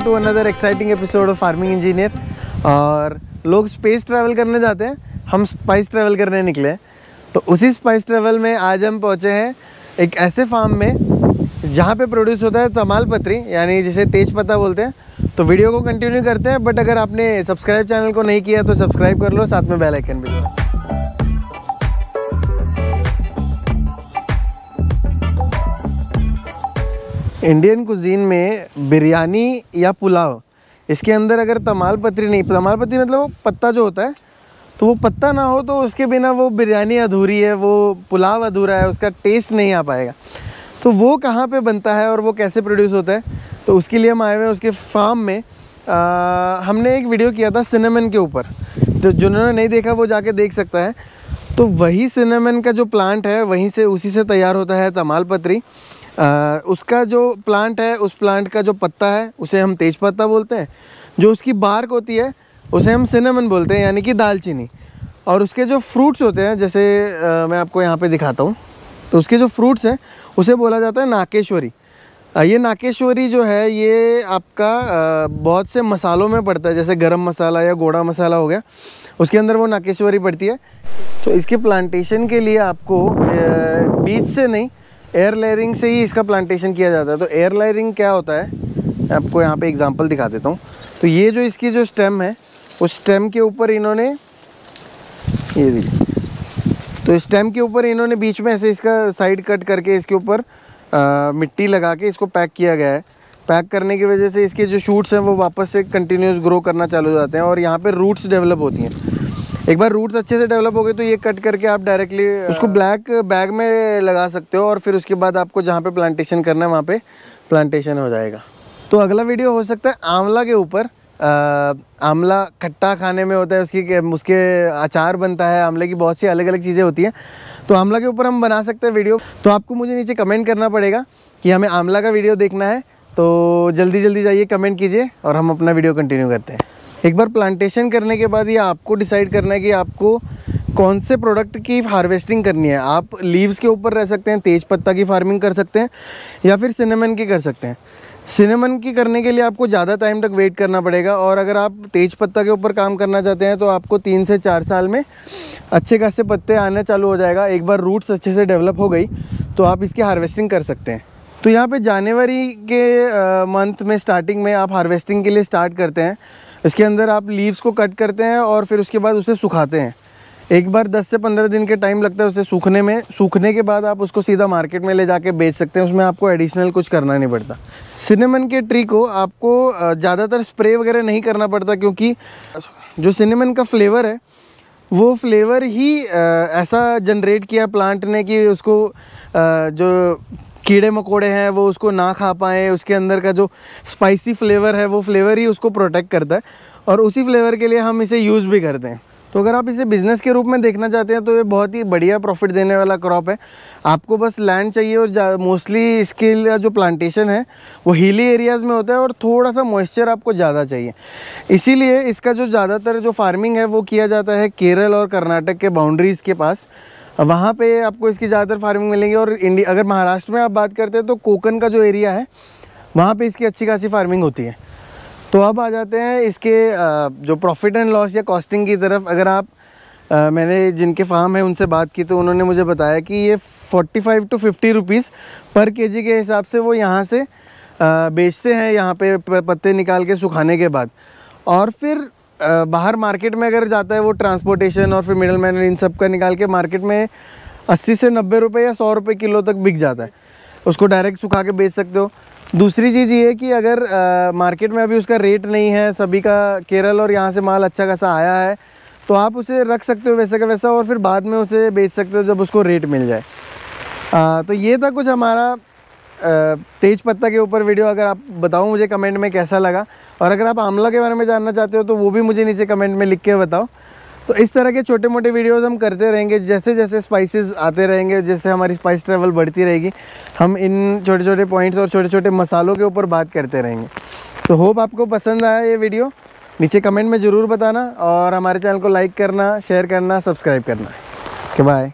Welcome to another exciting episode of farming engineer और लोग space travel करने जाते हैं। हम स्पाइस ट्रैवल करने निकले तो उसी स्पाइस ट्रैवल में आज हम पहुँचे हैं एक ऐसे फार्म में, जहाँ पे प्रोड्यूस होता है तमाल पत्री, यानी जिसे तेज पत्ता बोलते हैं। तो वीडियो को कंटिन्यू करते हैं बट अगर आपने सब्सक्राइब चैनल को नहीं किया तो सब्सक्राइब कर लो, साथ में बेल आइकन भी दबाओ। इंडियन कुजीन में बिरयानी या पुलाव इसके अंदर अगर तमाल पत्री नहीं तमाल पत्री मतलब वो पत्ता जो होता है तो वो पत्ता ना हो तो उसके बिना वो बिरयानी अधूरी है वो पुलाव अधूरा है उसका टेस्ट नहीं आ पाएगा। तो वो कहाँ पे बनता है और वो कैसे प्रोड्यूस होता है तो उसके लिए हम आए हुए हैं उसके फार्म में। आ, हमने एक वीडियो किया था सिनेमन के ऊपर तो जिन्होंने नहीं देखा वो जाके देख सकता है। तो वही सिनेमन का जो प्लांट है वहीं से उसी से तैयार होता है तमाल पत्री। आ, उसका जो प्लांट है उस प्लांट का जो पत्ता है उसे हम तेज पत्ता बोलते हैं। जो उसकी बार्क होती है उसे हम सिनेमन बोलते हैं यानी कि दालचीनी। और उसके जो फ्रूट्स होते हैं जैसे आ, मैं आपको यहाँ पे दिखाता हूँ। तो उसके जो फ्रूट्स हैं उसे बोला जाता है नाकेश्वरी। ये नाकेश्वरी जो है ये आपका बहुत से मसालों में पड़ता है जैसे गरम मसाला या गोड़ा मसाला हो गया। उसके अंदर वो नाकेश्वरी पड़ती है। तो इसके प्लांटेशन के लिए आपको बीज से नहीं एयर लेयरिंग से ही इसका प्लांटेशन किया जाता है। तो एयर लेयरिंग क्या होता है? मैं आपको यहाँ पे एग्जांपल दिखा देता हूँ। तो ये जो इसकी जो स्टेम है, उस स्टेम के ऊपर इन्होंने, ये देखिए तो स्टेम के ऊपर इन्होंने बीच में ऐसे इसका साइड कट करके इसके ऊपर मिट्टी लगा के इसको पैक किया गया है। पैक करने की वजह से इसके जो शूट्स हैं, वो वापस से कंटिन्यूस ग्रो करना चालू हो जाते हैं और यहाँ पर रूट्स डेवलप होती हैं। एक बार रूट्स अच्छे से डेवलप हो गए तो ये कट करके आप डायरेक्टली उसको ब्लैक बैग में लगा सकते हो और फिर उसके बाद आपको जहाँ पे प्लांटेशन करना है वहाँ पे प्लांटेशन हो जाएगा। तो अगला वीडियो हो सकता है आंवला के ऊपर। आंवला खट्टा खाने में होता है उसकी उसके अचार बनता है आंवले की बहुत सी अलग अलग चीज़ें होती हैं। तो आंवला के ऊपर हम बना सकते हैं वीडियो तो आपको मुझे नीचे कमेंट करना पड़ेगा कि हमें आंवला का वीडियो देखना है। तो जल्दी जल्दी जाइए कमेंट कीजिए और हम अपना वीडियो कंटिन्यू करते हैं। एक बार प्लांटेशन करने के बाद ये आपको डिसाइड करना है कि आपको कौन से प्रोडक्ट की हार्वेस्टिंग करनी है। आप लीव्स के ऊपर रह सकते हैं, तेज पत्ता की फ़ार्मिंग कर सकते हैं, या फिर सिनेमन की कर सकते हैं। सिनेमन की करने के लिए आपको ज़्यादा टाइम तक वेट करना पड़ेगा और अगर आप तेज पत्ता के ऊपर काम करना चाहते हैं तो आपको तीन से चार साल में अच्छे खासे पत्ते आने चालू हो जाएगा। एक बार रूट्स अच्छे से डेवलप हो गई तो आप इसकी हार्वेस्टिंग कर सकते हैं। तो यहाँ पे जनवरी के मंथ में स्टार्टिंग में आप हार्वेस्टिंग के लिए स्टार्ट करते हैं। इसके अंदर आप लीव्स को कट करते हैं और फिर उसके बाद उसे सुखाते हैं। एक बार 10 से 15 दिन के टाइम लगता है उसे सूखने में। सूखने के बाद आप उसको सीधा मार्केट में ले जाके बेच सकते हैं। उसमें आपको एडिशनल कुछ करना नहीं पड़ता। सिनेमन के ट्री को आपको ज़्यादातर स्प्रे वगैरह नहीं करना पड़ता क्योंकि जो सिनेमन का फ्लेवर है, वो फ्लेवर ही ऐसा जनरेट किया प्लांट ने कि उसको जो कीड़े मकोड़े हैं, वो उसको ना खा पाएँ, उसके अंदर का जो स्पाइसी फ्लेवर है, वो फ्लेवर ही उसको प्रोटेक्ट करता है। और उसी फ्लेवर के लिए हम इसे यूज़ भी करते हैं। तो अगर आप इसे बिज़नेस के रूप में देखना चाहते हैं तो ये बहुत ही बढ़िया प्रॉफिट देने वाला क्रॉप है। आपको बस लैंड चाहिए और मोस्टली इसके लिए जो प्लांटेशन है, वो हिली एरियाज़ में होता है और थोड़ा सा मॉइस्चर आपको ज़्यादा चाहिए। इसीलिए इसका जो ज़्यादातर जो फ़ार्मिंग है, वो किया जाता है केरल और कर्नाटक के बाउंड्रीज़ के पास। वहाँ पे आपको इसकी ज़्यादातर फ़ार्मिंग मिलेंगी और इंडिया, अगर महाराष्ट्र में आप बात करते हैं तो कोकन का जो एरिया है, वहाँ पे इसकी अच्छी खासी फ़ार्मिंग होती है। तो अब आ जाते हैं इसके जो प्रॉफिट एंड लॉस या कॉस्टिंग की तरफ़। अगर आप मैंने जिनके फार्म है उनसे बात की तो उन्होंने मुझे बताया कि ये 45 टू 50 रुपीज़ पर केजी के हिसाब से वो यहाँ से बेचते हैं, यहाँ पे, पत्ते निकाल के सुखाने के बाद। और फिर बाहर मार्केट में अगर जाता है वो ट्रांसपोर्टेशन और फिर मिडल मैन इन सब का निकाल के मार्केट में अस्सी से नब्बे रुपये या सौ रुपये किलो तक बिक जाता है। उसको डायरेक्ट सुखा के बेच सकते हो। दूसरी चीज़ ये है कि अगर आ, मार्केट में अभी उसका रेट नहीं है सभी का केरल और यहाँ से माल अच्छा खासा आया है तो आप उसे रख सकते हो वैसे का वैसा और फिर बाद में उसे बेच सकते हो जब उसको रेट मिल जाए। आ, तो ये था कुछ हमारा तेज पत्ता के ऊपर वीडियो अगर आप बताओ मुझे कमेंट में कैसा लगा। और अगर आप आमला के बारे में जानना चाहते हो तो वो भी मुझे नीचे कमेंट में लिख के बताओ। तो इस तरह के छोटे मोटे वीडियोस हम करते रहेंगे जैसे जैसे स्पाइसेस आते रहेंगे, जैसे हमारी स्पाइस ट्रैवल बढ़ती रहेगी, हम इन छोटे छोटे पॉइंट्स और छोटे छोटे मसालों के ऊपर बात करते रहेंगे। तो होप आपको पसंद आया ये वीडियो नीचे कमेंट में ज़रूर बताना और हमारे चैनल को लाइक करना शेयर करना सब्सक्राइब करना। के बाय